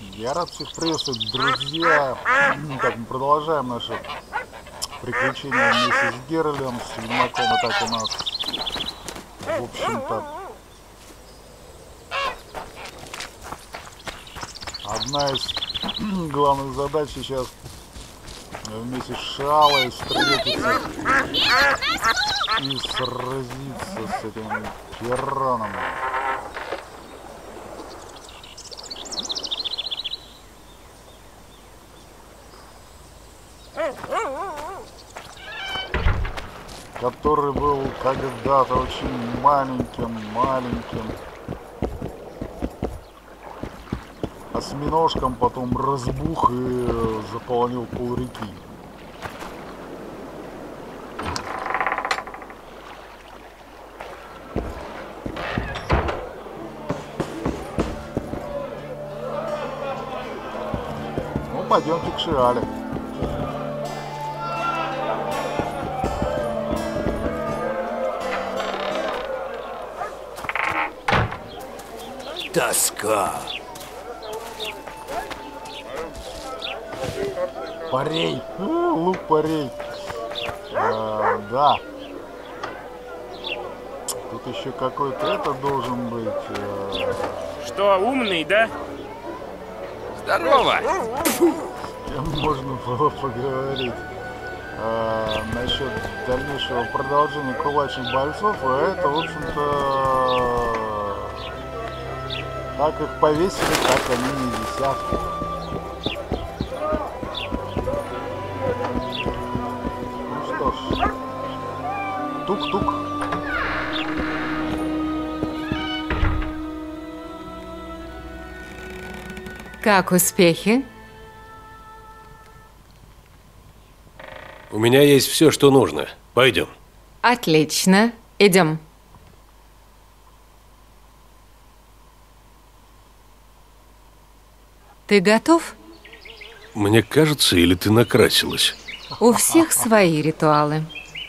Я рад всех приветствовать, друзья. Так, мы продолжаем наши приключения вместе с Гералем, с Ведьмаком, и так у нас, в общем-то, одна из главных задач сейчас вместе с Шалой встретиться и сразиться с этим тираном. Который был когда-то очень маленьким-маленьким осьминожком, потом разбух и заполонил пол реки. Ну, пойдемте к Шиале. Тоска. Парей. Э, Лук парей. А, да. Тут еще какой-то это должен быть. э, Что, умный, да? Здорово. с кем можно было поговорить. А, насчет дальнейшего продолжения кулачных бойцов, а это, в общем-то, как их повесили, так они и висят. Ну что ж, тук-тук. Как успехи? У меня есть все, что нужно. Пойдем. Отлично. Идем. Ты готов? Мне кажется, или ты накрасилась? У всех свои ритуалы.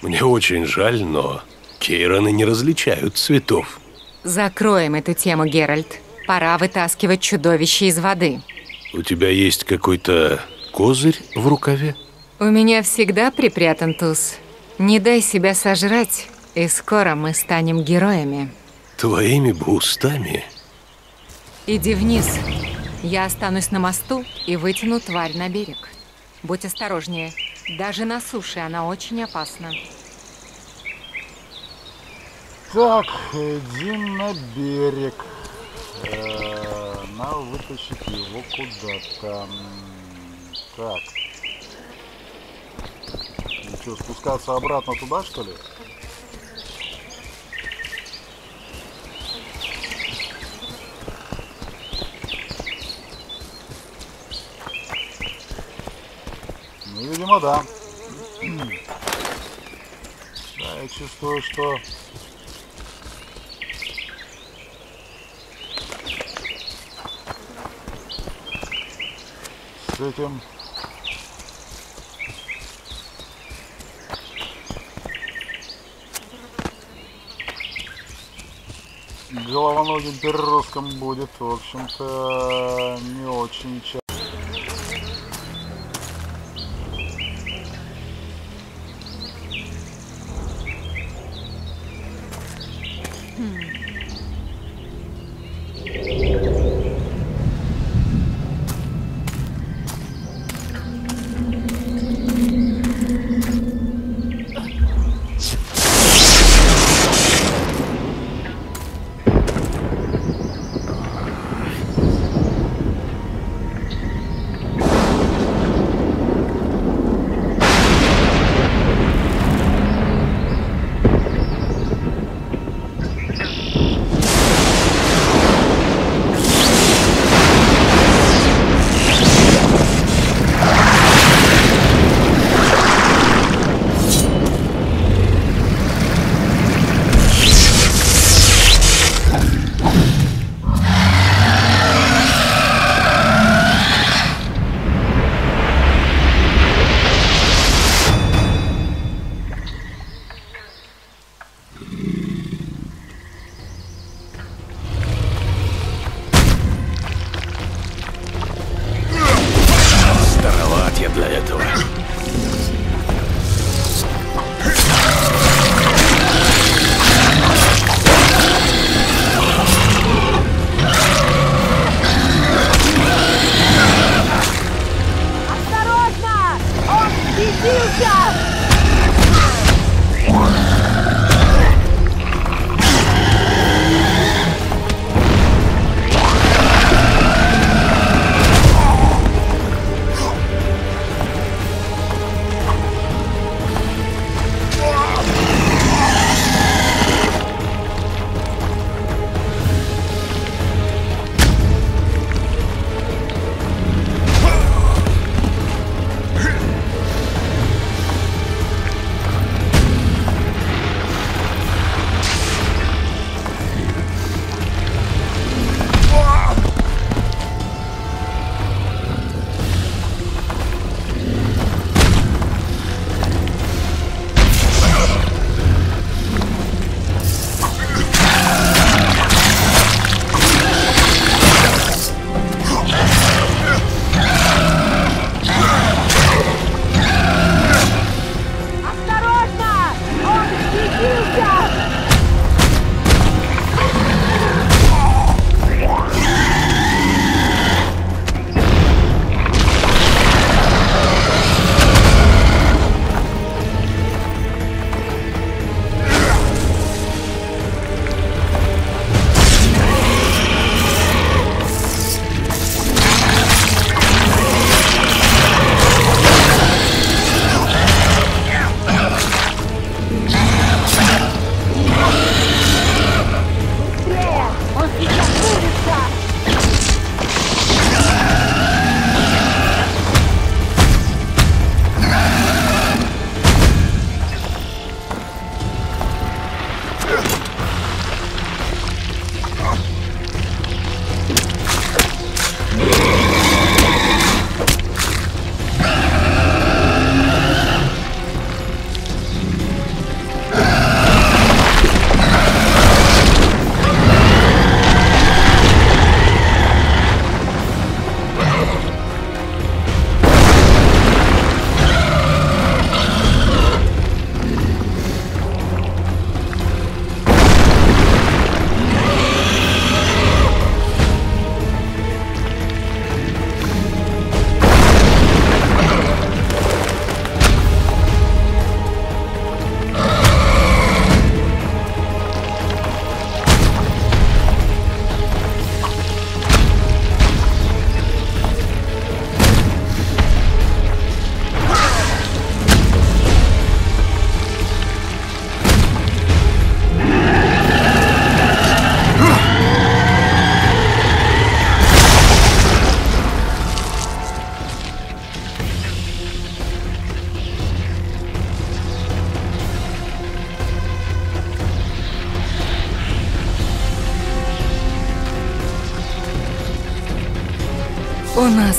Мне очень жаль, но Кейраны не различают цветов. Закроем эту тему, Геральт. Пора вытаскивать чудовище из воды. У тебя есть какой-то козырь в рукаве? У меня всегда припрятан туз. Не дай себя сожрать, и скоро мы станем героями. Твоими бы устами. Иди вниз. Я останусь на мосту и вытяну тварь на берег. Будь осторожнее. Даже на суше она очень опасна. Так, иди на берег. Э, Надо вытащить его куда-то. Так. Ну что, спускаться обратно туда, что ли? Ну, видимо, да. Да, я чувствую, что с этим головоногим переростком будет, в общем-то, не очень часто.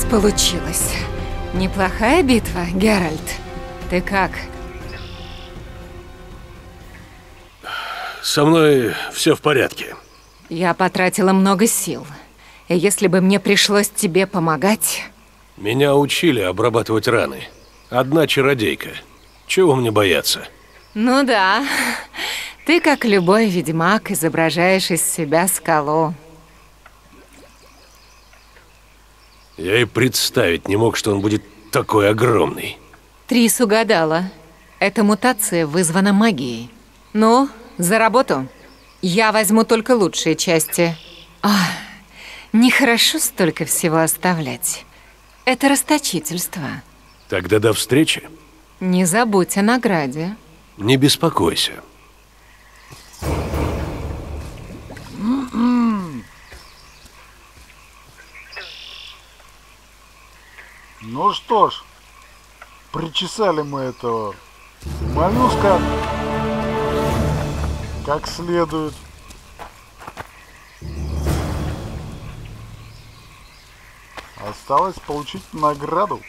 Получилось. Неплохая битва, Геральт. Ты как? Со мной все в порядке. Я потратила много сил. И если бы мне пришлось тебе помогать... Меня учили обрабатывать раны. Одна чародейка. Чего мне бояться? Ну да. Ты, как любой ведьмак, изображаешь из себя скалу. Я и представить не мог, что он будет такой огромный. Трис угадала. Эта мутация вызвана магией. Ну, за работу. Я возьму только лучшие части. А, нехорошо столько всего оставлять. Это расточительство. Тогда до встречи. Не забудь о награде. Не беспокойся. Ну что ж, причесали мы этого моллюска как следует. Осталось получить награду.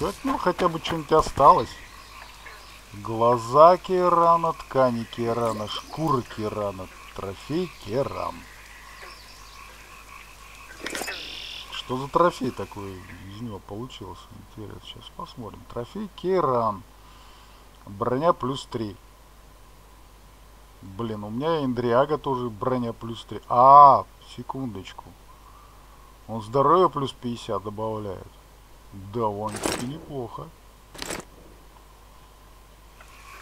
От него хотя бы что-нибудь осталось? Глаза Керана, ткани Керана, шкура Керана, трофей Керан. Что за трофей такой из него получился? Интересно, сейчас посмотрим. Трофей Керан. Броня плюс 3. Блин, у меня Индриага тоже броня плюс 3. А, секундочку. Он здоровье плюс 50 добавляет. Довольно-таки неплохо.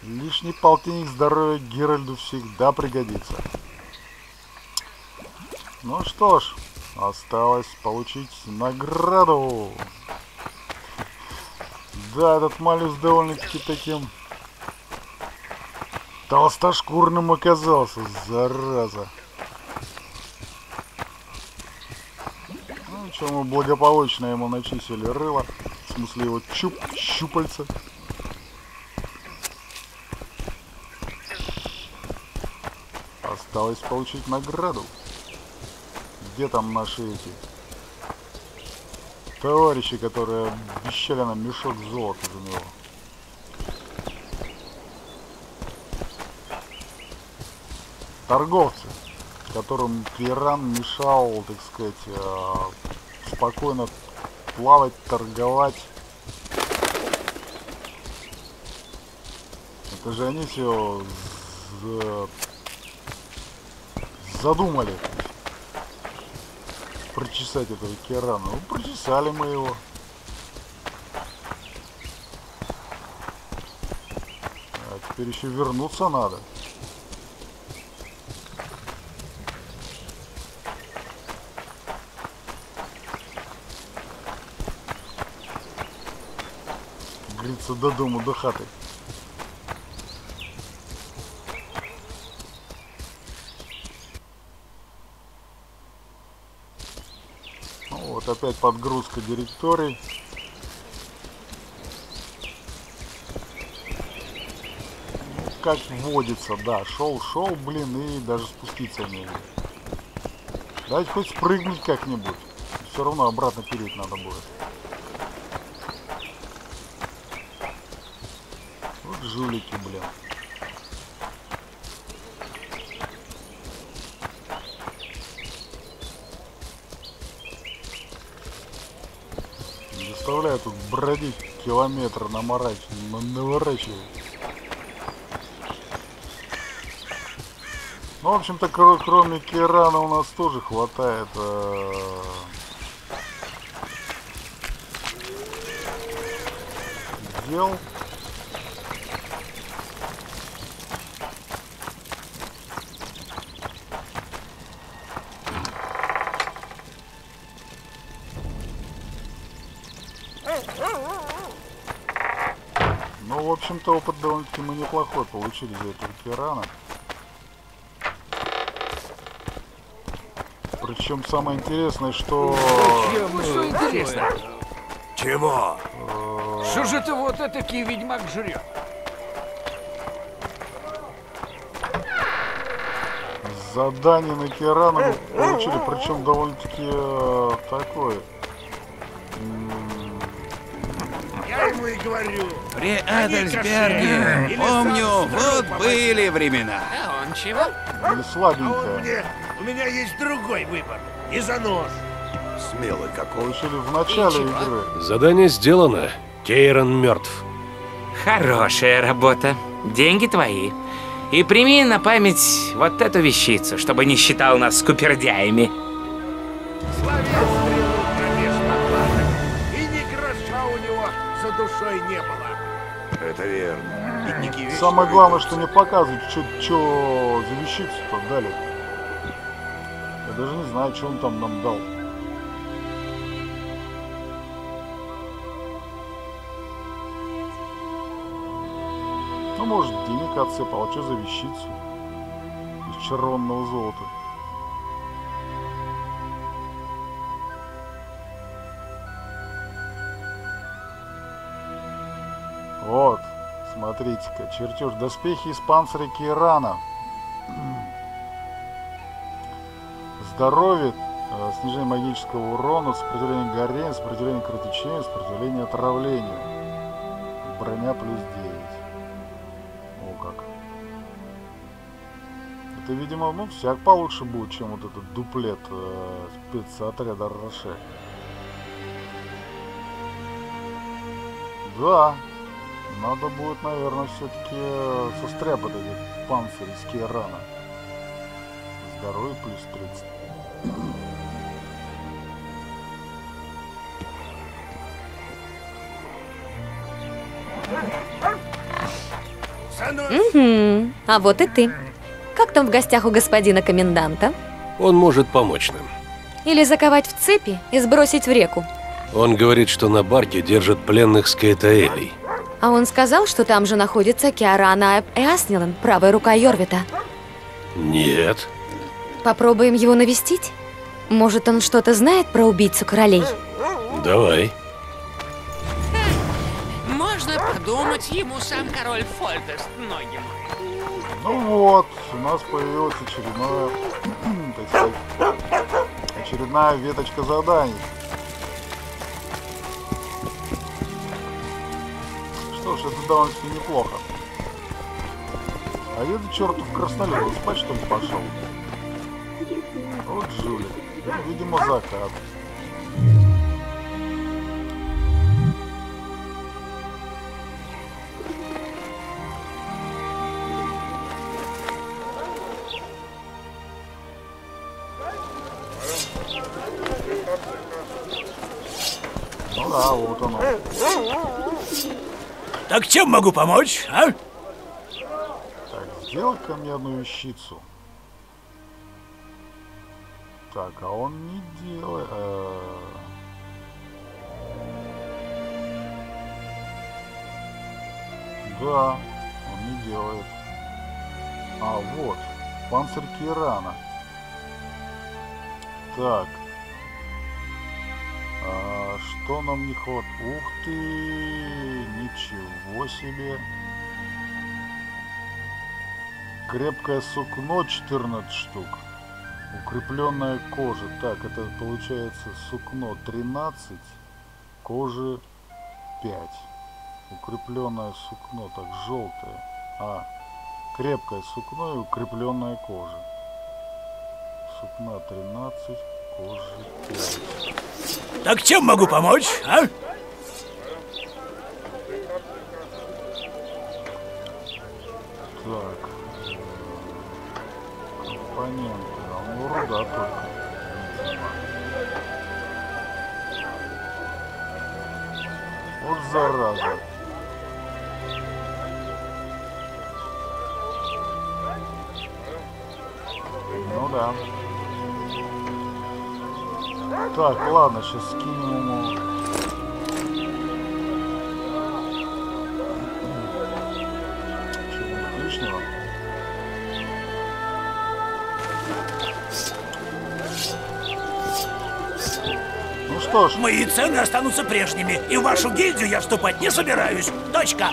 Лишний полтинник здоровья Геральду всегда пригодится. Ну что ж, осталось получить награду. Да, этот малюс довольно-таки таким толстошкурным оказался, зараза. Ну, что мы благополучно ему начислили рыло, в смысле его чуп, щупальца. Осталось получить награду. Где там наши эти товарищи, которые обещали нам мешок золота за него? Торговцы, которым Пиран мешал, так сказать, э, спокойно плавать, торговать. Это же они все задумали прочесать этого Керана. Ну, прочесали мы его. А теперь еще вернуться надо. Говорится, до дома, до хаты. Ну, вот опять подгрузка директорий. Ну, как водится, да. Шел, шел, блин, и даже спуститься не. Дайте хоть спрыгнуть как-нибудь. Все равно обратно переть надо будет. Вот жулики, блин. Заставляю тут бродить километр наморач... на- наворачивать. Ну, в общем-то, кро- кроме Кирана у нас тоже хватает э, дел. Общем-то, опыт довольно-таки мы неплохой получили за этого Кирана. Причем самое интересное, что... Что интересно? Чего? Что же ты вот этакий ведьмак жрет? Задание на Кирана мы получили, причем довольно-таки э, такое. Я ему и говорю. При Адельсберге, помню, вот были времена. А он слабенькое. мне, у меня есть другой выбор. И за нож. Смелый какой. Получили в начале игры. Задание сделано. Кейрон мертв. Хорошая работа. Деньги твои. И прими на память вот эту вещицу, чтобы не считал нас скупердяями. Это верно. Бедняки вечно Самое главное, что не показывать, что за вещицу-то дали. Я даже не знаю, что он там нам дал. Ну, может, денег отсыпал, а что за вещицу? Из червонного золота. Смотрите-ка, чертеж доспехи из панциря Кирана. Здоровье, э, снижение магического урона, сопротивление горению, сопротивление кровотечению, сопротивление отравлению. Броня плюс 9. О как. Это, видимо, ну, всяк получше будет, чем вот этот дуплет э, спецотряда Роше. Да, надо будет, наверное, все-таки состряпать этот панцирь из Киарана. Здоровье плюс 30. За нож. Мгм. А вот и ты. Как там в гостях у господина коменданта? Он может помочь нам. Или заковать в цепи и сбросить в реку? Он говорит, что на барке держат пленных скейтаэлей. А он сказал, что там же находится Киарана Эаснилан, правая рука Йорвита. Нет. Попробуем его навестить? Может, он что-то знает про убийцу королей? Давай. Можно подумать, ему сам король Фольтест ноги. Ну вот, у нас появилась очередная, так сказать, очередная веточка заданий. Довольно-таки неплохо. А я чертов краснолет, он спать что ли пошел? Вот жулик. Видимо, закат. Так чем могу помочь, а? Так, сделай-ка мне одну вещицу. Так, а он не делает. э. Да, он не делает. А, вот. Панцирь Кирана. Так. А, что нам не хватает? Ух ты! Ничего себе! Крепкое сукно 14 штук. Укрепленная кожа. Так, это получается сукно 13, кожи 5. Укрепленное сукно, так, желтое. А, крепкое сукно и укрепленная кожа. Сукна 13, кожи 5. Так чем могу помочь, а? Так. Компоненты. А ну только. Вот зараза. Ну да. Так, ладно, сейчас скинем ему. Чего-нибудь лишнего. Ну что ж, Мои цены останутся прежними, и в вашу гильдию я вступать не собираюсь. Дочка!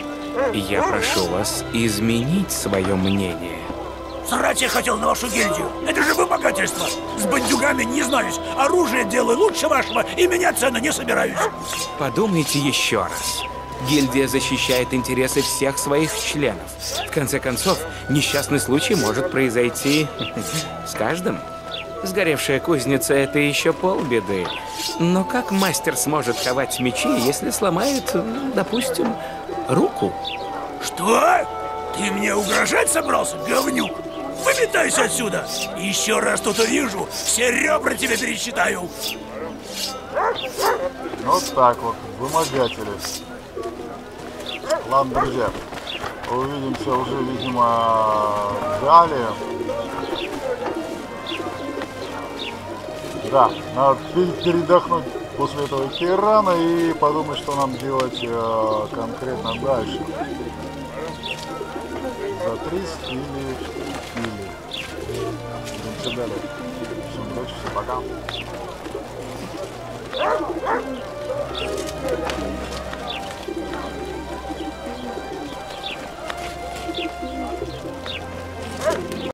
Я прошу вас изменить свое мнение. Срать я хотел на вашу гильдию. Это же вымогательство. С бандюгами не знаюсь. Оружие делаю лучше вашего и меняться на не собираюсь. Подумайте еще раз. Гильдия защищает интересы всех своих членов. В конце концов, несчастный случай может произойти с каждым. Сгоревшая кузница — это еще полбеды. Но как мастер сможет ковать мечи, если сломает, допустим, руку? Что? Ты мне угрожать собрался, говнюк? Выметайся отсюда! Еще раз тут увижу, все ребра тебе пересчитаю. Вот так вот, вымогатели. Ладно, друзья, увидимся уже, видимо, далее. Да, надо пе- передохнуть после этого Кирана и подумать, что нам делать э, конкретно дальше. За 30 или... или. 是为了什么都，是要什么干？